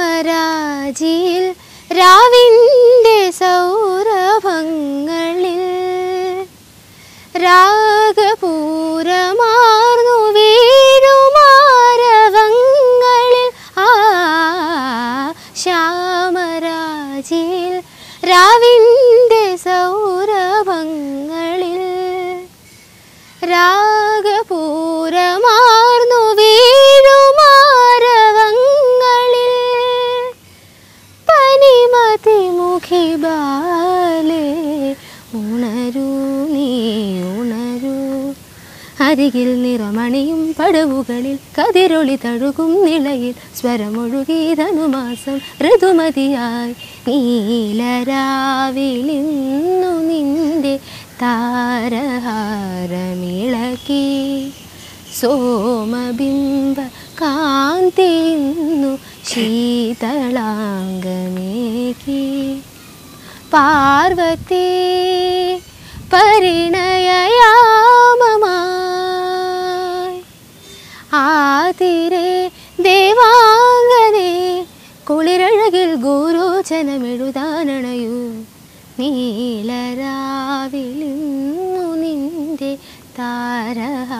ശ്യാമരാജിയിൽ രാവിന്റെ സൗരഭങ്ങളിൽ രാഗപൂരമാർന്നു വീഴുമാരവങ്ങളിൽ ആ ശ്യാമരാജിയിൽ രാവിന്റെ സൗരഭങ്ങളിൽ രാഗപൂരമാർന്നു പനിമതി മുഖി ബാലേ ഉണരൂ നീ ഉണരൂ. അരികിൽ നിറമണിയും പടവുകളിൽ കതിരൊളി തഴുകും നിളയിൽ സ്വരമൊഴുകി ധനുമാസം ഋതുമതിയായി. നീലരാവിലിന്നു നിന്റെ താരഹാരമിളക്കി. സോമബിംബ കാന്തിന്നു ശീതളാംഗമേകി പാർവതി പരിണയയാമമായി. ദേവാംഗനെ കുളിരഴകിൽ ഗുരുജനമെഴുതാനണയൂ. നീലരാവിലിന്നു നിന്റെ താരഹാരമിളകി